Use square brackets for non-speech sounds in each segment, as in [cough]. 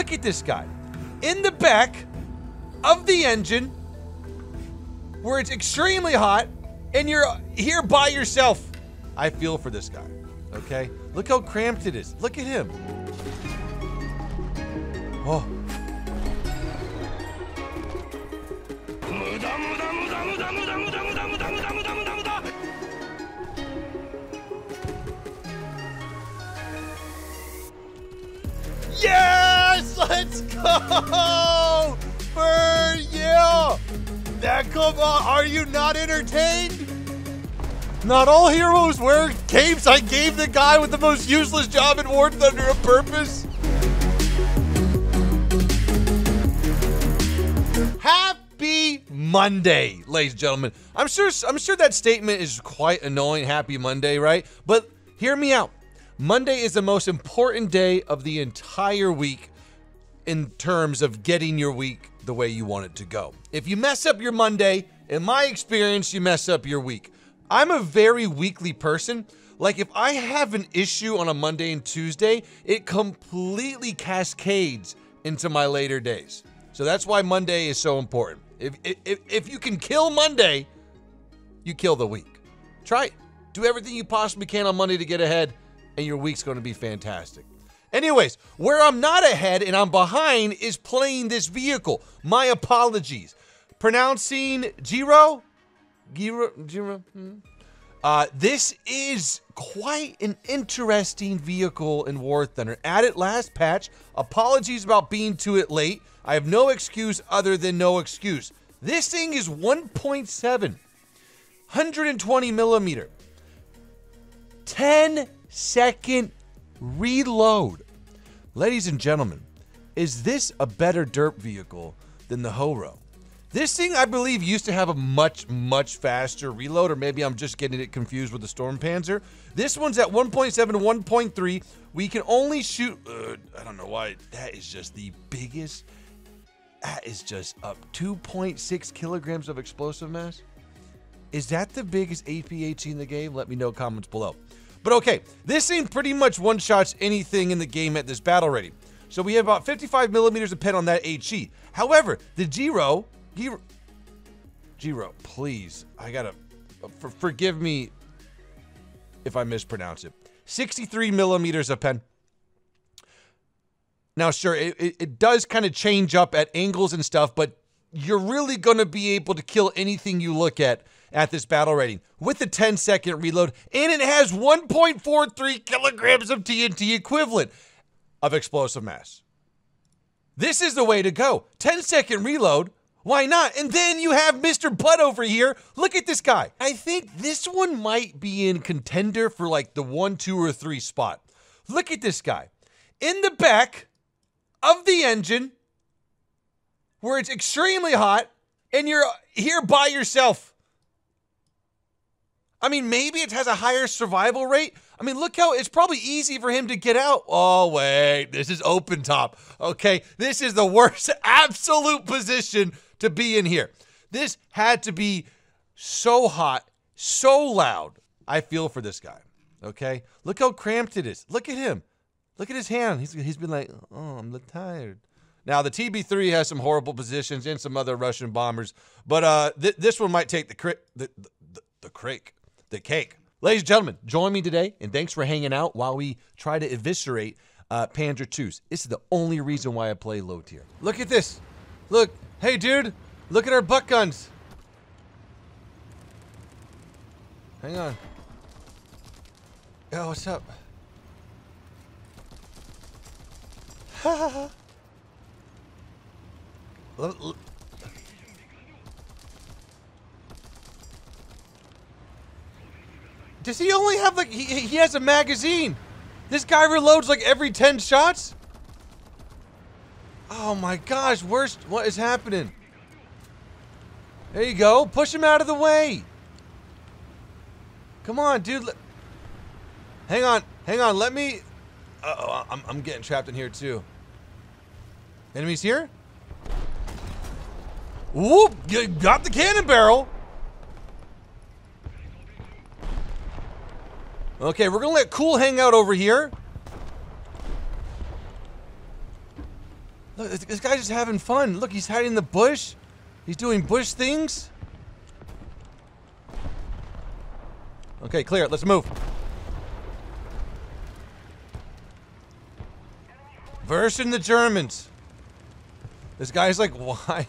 Look at this guy. In the back of the engine, where it's extremely hot, and you're here by yourself. I feel for this guy. Okay? Look how cramped it is. Look at him. Oh. Go! For yeah! That come on, uh, are you not entertained? Not all heroes wear capes. I gave the guy with the most useless job in War Thunder a purpose. Happy Monday, ladies and gentlemen. I'm sure I'm sure that statement is quite annoying. Happy Monday, right? But hear me out. Monday is the most important day of the entire week in terms of getting your week the way you want it to go. If you mess up your Monday, in my experience, you mess up your week. I'm a very weekly person. Like if I have an issue on a Monday and Tuesday, it completely cascades into my later days. So that's why Monday is so important. If if, if you can kill Monday, you kill the week. Try it. Do everything you possibly can on Monday to get ahead, and your week's going to be fantastic. Anyways, where I'm not ahead and I'm behind is playing this vehicle. My apologies. Pronouncing Ji-Ro? Ji-Ro? Ji-Ro? Hmm. Uh, this is quite an interesting vehicle in War Thunder. Added last patch. Apologies about being to it late. I have no excuse other than no excuse. This thing is 1.7, 120 millimeter, 10 second reload. Ladies and gentlemen, is this a better derp vehicle than the Horo? This thing, I believe, used to have a much, much faster reload, or maybe I'm just getting it confused with the Sturmpanzer. This one's at 1.7 to 1.3. We can only shoot, uh, I don't know why, that is just the biggest. That is just up 2.6 kilograms of explosive mass. Is that the biggest APHE in the game? Let me know comments below. But okay, this thing pretty much one-shots anything in the game at this battle rating. So we have about 55 millimeters of pen on that HE. However, the Ji-Ro, Ji-Ro, Ji-Ro, please, I gotta, for, forgive me if I mispronounce it. 63 millimeters of pen. Now, sure, it, it, does kind of change up at angles and stuff, but you're really going to be able to kill anything you look at at this battle rating with the 10 second reload, and it has 1.43 kilograms of TNT equivalent of explosive mass. This is the way to go. 10 second reload. Why not? And then you have Mr. Butt over here. Look at this guy. I think this one might be in contender for like the one, two, or three spot. Look at this guy. In the back of the engine, where it's extremely hot, and you're here by yourself. I mean, maybe it has a higher survival rate. I mean, look how it's probably easy for him to get out. Oh, wait, this is open top. Okay, this is the worst [laughs] absolute position to be in here. This had to be so hot, so loud. I feel for this guy. Okay, look how cramped it is. Look at him. Look at his hand. He's, he's been like, oh, I'm tired. Now the TB3 has some horrible positions and some other Russian bombers, but uh, th- this one might take the cri- the the, the crake the cake. Ladies and gentlemen, join me today, and thanks for hanging out while we try to eviscerate uh, Panzer IIs. This is the only reason why I play low tier. Look at this. Look. Hey, dude. Look at our butt guns. Hang on. Yo, what's up? [laughs] Does he only have like he, he has a magazine? This guy reloads like every 10 shots? Oh my gosh, worst what is happening? There you go. Push him out of the way. Come on, dude. Hang on. Hang on. Let me uh oh, I'm, I'm getting trapped in here too. Enemies here? Whoop! Got the cannon barrel. Okay, we're gonna let Cool hang out over here. Look, this, this guy's just having fun. Look, he's hiding in the bush. He's doing bush things. Okay, clear. it. Let's move. Versing the Germans. This guy's like, [laughs] why?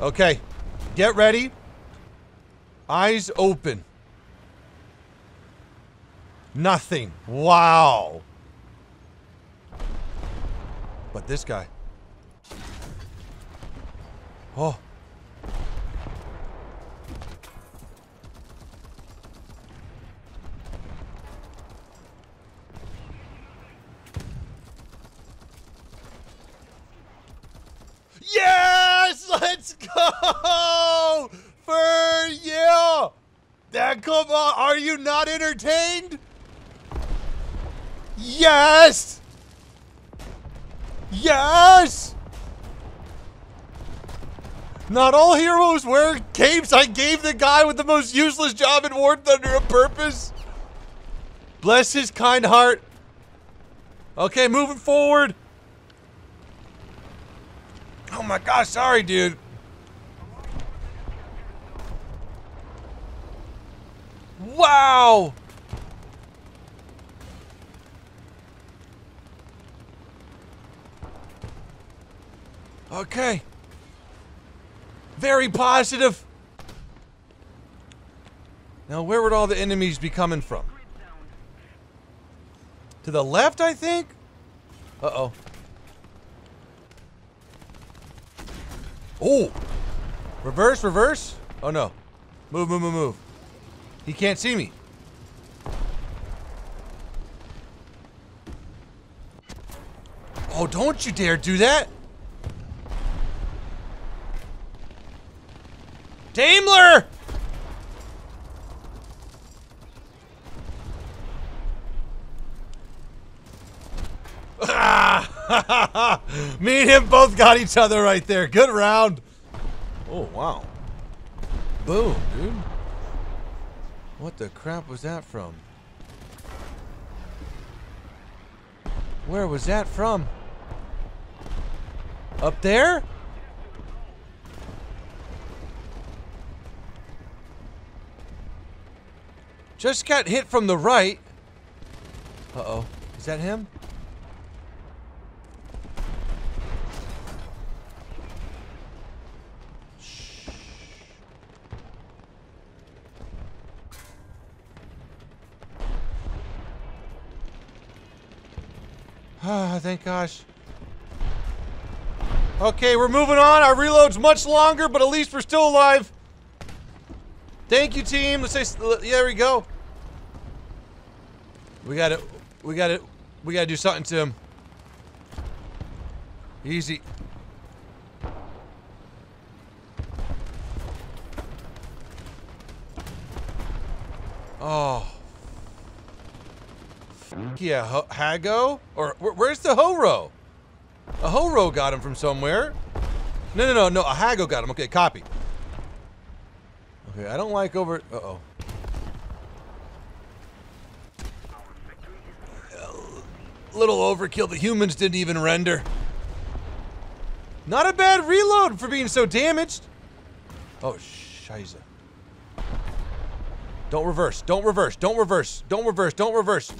Okay, get ready. Eyes open. Nothing. Wow. But this guy. Oh. Yes! Let's go! For you! That come on, are you not entertained? Yes! Yes! Not all heroes wear capes. I gave the guy with the most useless job in War Thunder a purpose. Bless his kind heart. Okay, moving forward. Oh my gosh, sorry, dude. Wow! Okay. Very positive. Now, where would all the enemies be coming from? To the left, I think? Uh-oh. Oh! Reverse, reverse? Oh, no. Move, move, move, move. He can't see me. Oh, don't you dare do that! Daimler! [laughs] Me and him both got each other right there. Good round. Oh, wow. Boom, dude. What the crap was that from? Where was that from? Up there? Just got hit from the right. Uh-oh. Is that him? Ah, thank gosh. Okay, we're moving on. Our reload's much longer, but at least we're still alive. Thank you, team. Let's say, yeah, there we go. We got it. We got it. We got to do something to him. Easy. Oh. Yeah, H Hago? Or wh where's the Horo? A Horo got him from somewhere. No, no, no, no. A Hago got him. Okay, copy. Okay, I don't like over... Uh-oh. Little overkill. The humans didn't even render. Not a bad reload for being so damaged. Oh, shiza. Don't reverse. Don't reverse. Don't reverse. Don't reverse. Don't reverse.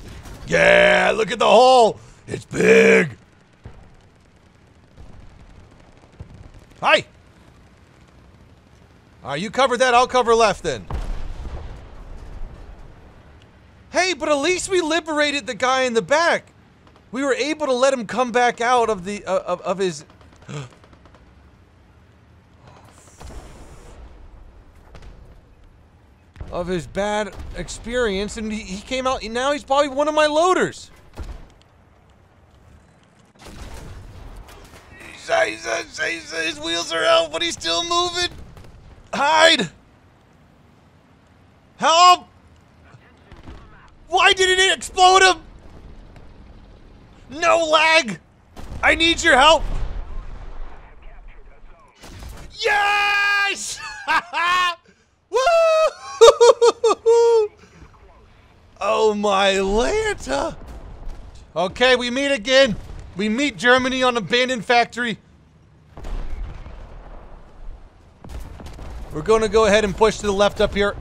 Yeah, look at the hole. It's big. Hi. All right, you cover that. I'll cover left then. Hey, but at least we liberated the guy in the back. We were able to let him come back out of the uh, of, of his. Of his bad experience, and he, he came out. Now he's probably one of my loaders. His wheels are out, but he's still moving. Hide! Help! Why didn't it explode him? No lag! I need your help! Yes! [laughs] Woo! My Lanta. Okay, we meet again. We meet Germany on abandoned factory. We're to go ahead and push to the left up here.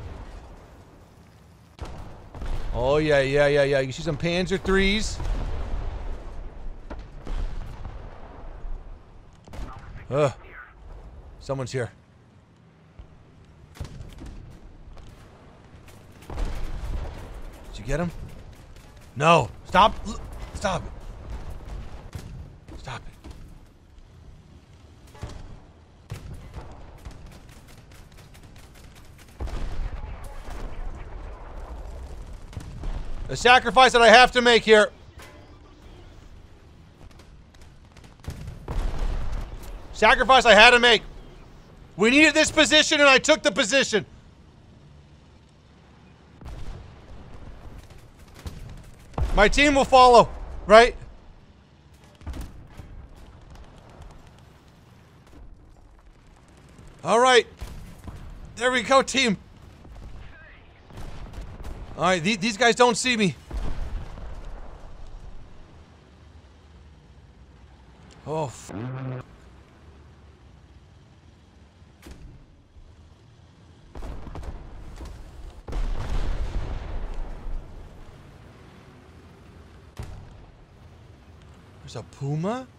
Oh, yeah, yeah, yeah, yeah. You see some Panzer 3s. Ugh. Someone's here. You get him? No. Stop. Stop. Stop it. The sacrifice that I have to make here. Sacrifice I had to make. We needed this position and I took the position. My team will follow, right? All right. There we go, team. All right, th these guys don't see me. Oh. A puma?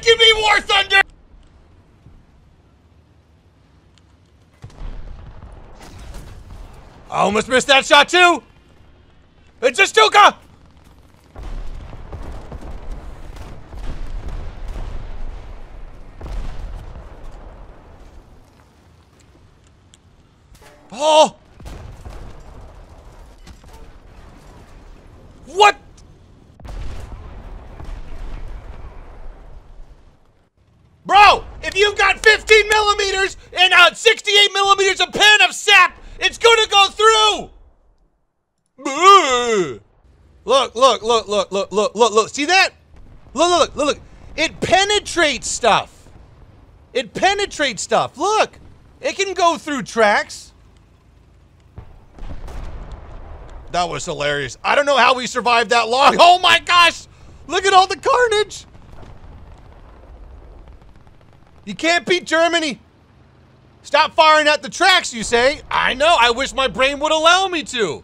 Me, War Thunder! I almost missed that shot too! It's a Stuka! Oh! What? Bro, if you've got 15 millimeters and uh, 68 millimeters of pen of sap, it's gonna go through! Boo. Look, look, look, look, look, look. See that? Look, look, look, look. It penetrates stuff. It penetrates stuff. Look. It can go through tracks. That was hilarious. I don't know how we survived that long. [laughs] Oh my gosh! Look at all the carnage! You can't beat Germany. Stop firing at the tracks, you say? I know. I wish my brain would allow me to.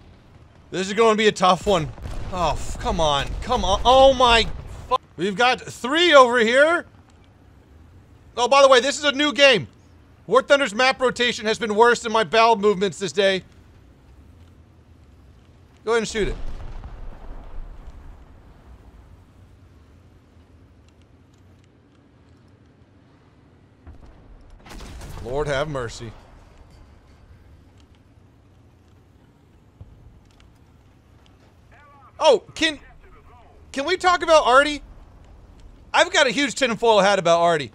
This is going to be a tough one. Oh, come on. Come on. Oh my. We've got three over here. Oh, by the way, this is a new game. War Thunder's map rotation has been worse than my bowel movements this day. Go ahead and shoot it. Lord have mercy. Oh, can can we talk about Artie? I've got a huge tinfoil hat about Artie.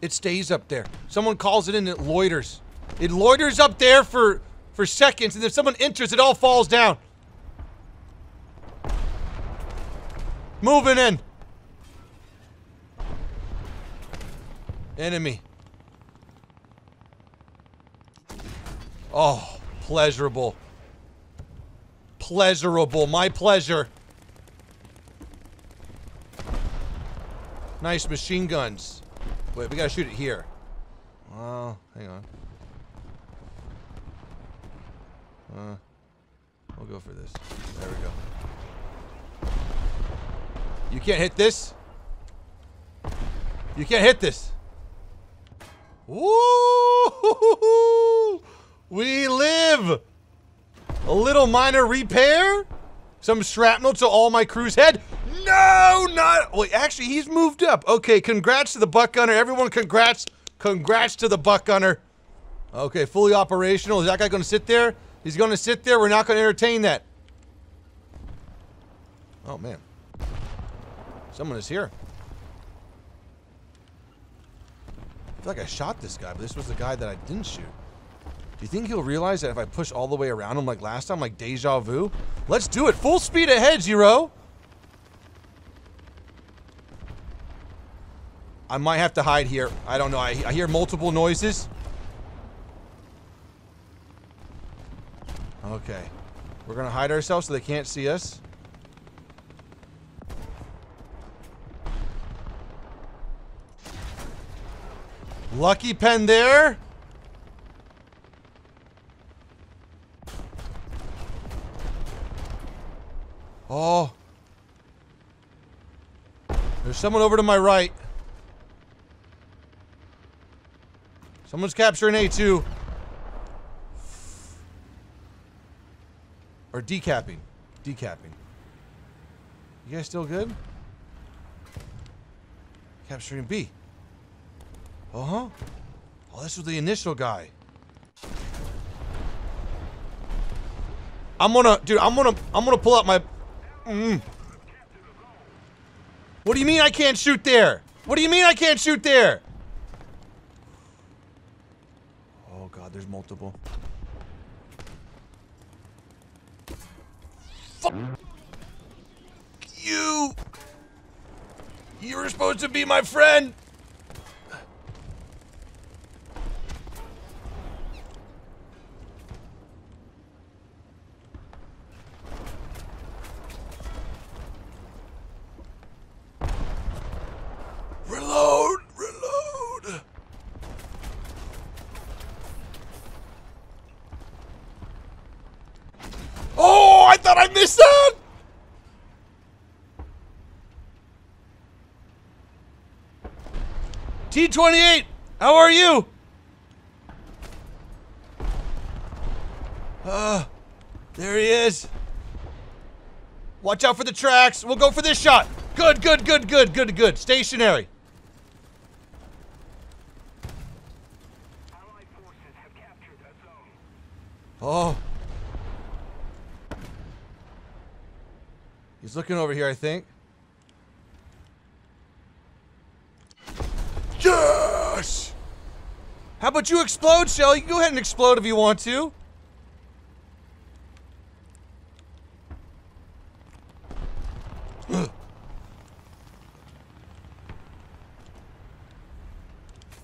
It stays up there. Someone calls it in, it loiters. It loiters up there for for seconds, and if someone enters, it all falls down. Moving in. Enemy. Oh, pleasurable. Pleasurable. My pleasure. Nice machine guns. Wait, we gotta shoot it here. Oh, hang on. Uh, we'll go for this. There we go. You can't hit this. You can't hit this. Woo! We live. A little minor repair. Some shrapnel to all my crew's head. No, not. Wait, actually, he's moved up. Okay, congrats to the buck gunner. Everyone, congrats. Congrats to the buck gunner. Okay, fully operational. Is that guy going to sit there? He's going to sit there. We're not going to entertain that. Oh, man. Someone is here. I feel like I shot this guy, but this was the guy that I didn't shoot. Do you think he'll realize that if I push all the way around him like last time, like deja vu? Let's do it. Full speed ahead, Zero. I might have to hide here. I don't know. I, I hear multiple noises. Okay. We're going to hide ourselves so they can't see us. Lucky pen there. Oh. There's someone over to my right. Someone's capturing A2. Or decapping. Decapping. You guys still good? Capturing B. Uh-huh. Oh, this was the initial guy. I'm gonna, dude, I'm gonna, I'm gonna pull out my, mm. What do you mean I can't shoot there? What do you mean I can't shoot there? Oh god, there's multiple. Fuck you! You were supposed to be my friend! Reload! Reload! Oh, I thought I missed that! T28, how are you? Uh, there he is. Watch out for the tracks. We'll go for this shot. Good, good, good, good, good, good. Stationary. Oh. He's looking over here, I think. Yes! How about you explode, Shell? You can go ahead and explode if you want to.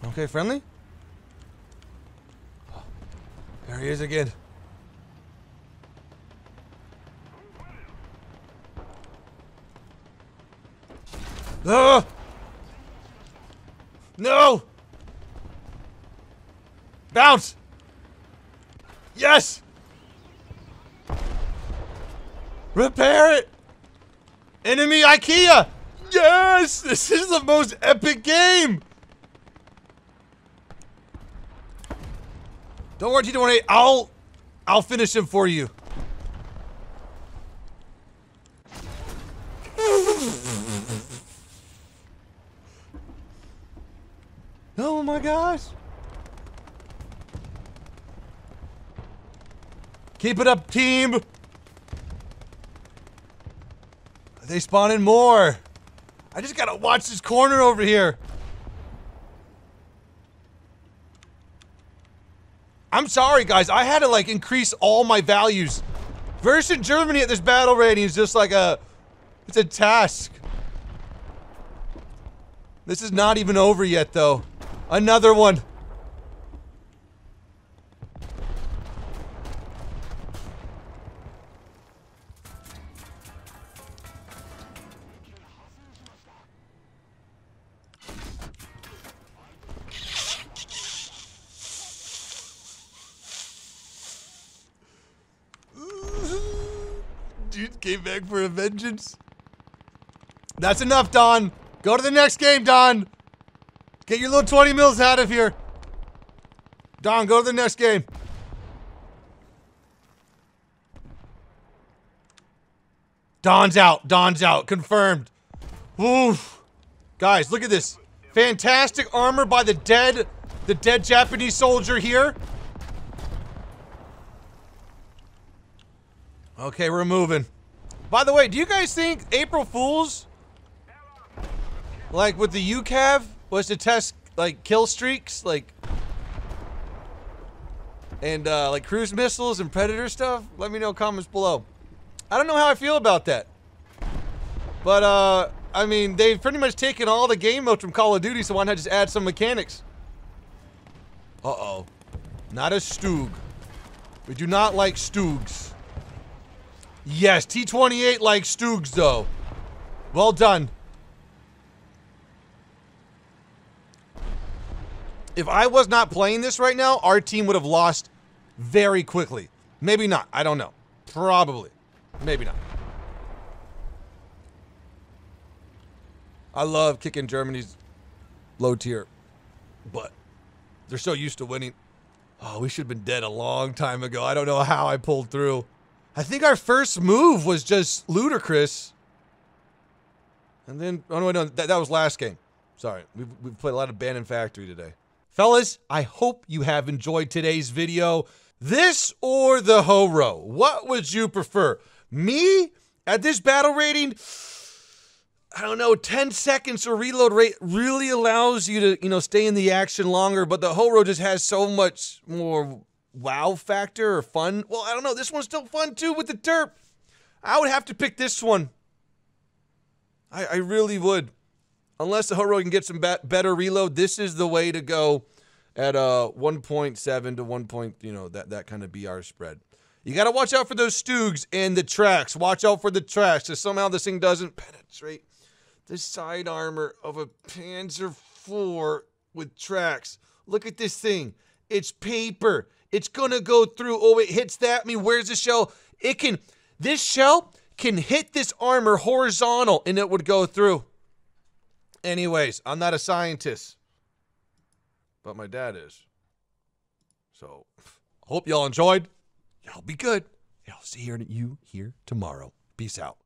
okay, friendly? There he is again. Ah! No! Bounce! Yes! Repair it! Enemy IKEA! Yes! This is the most epic game! Don't worry, T28. I'll I'll finish him for you. oh my gosh. Keep it up, team. Are they spawning more? I just gotta watch this corner over here. I'm sorry, guys. I had to like increase all my values. Versus Germany at this battle rating is just like a, it's a task. This is not even over yet, though. Another one. Dude came back for a vengeance. That's enough, Don. Go to the next game, Don. Get your little 20 mils out of here. Don, go to the next game. Don's out. Don's out. Confirmed. Oof. Guys, look at this. Fantastic armor by the dead, the dead Japanese soldier here. Okay, we're moving. By the way, do you guys think April Fools, like with the UCAV, was to test like kill streaks, like, and uh, like cruise missiles and predator stuff? Let me know comments below. I don't know how I feel about that. But, uh, I mean, they've pretty much taken all the game modes from Call of Duty, so why not just add some mechanics? Uh-oh. Not a Stug. We do not like Stugs. Yes, T-28 likes Stugs, though. Well done. If I was not playing this right now, our team would have lost very quickly. Maybe not. I don't know. Probably. Maybe not. I love kicking Germany's low tier, but they're so used to winning. Oh, we should have been dead a long time ago. I don't know how I pulled through. I think our first move was just ludicrous. And then, oh no, no, that, that was last game. Sorry, we've, we've played a lot of Bannon Factory today. Fellas, I hope you have enjoyed today's video. This or the Horo? What would you prefer? Me at this battle rating? I don't know, 10 seconds of reload rate really allows you to, you know, stay in the action longer, but the Horo just has so much more wow factor or fun. Well, I don't know. This one's still fun too with the Terp. I would have to pick this one. I, I really would. Unless the Horo can get some be- better reload, this is the way to go at uh 1.7 to 1. Point, you know, that, that kind of BR spread. You got to watch out for those Stugs and the tracks. Watch out for the tracks. So somehow this thing doesn't [laughs] penetrate the side armor of a Panzer IV with tracks. Look at this thing. It's paper. It's gonna go through. Oh, it hits that. I mean, where's the shell? It can. This shell can hit this armor horizontal, and it would go through. Anyways, I'm not a scientist, but my dad is. So, [laughs] hope y'all enjoyed. Y'all be good. I'll see you here tomorrow. Peace out.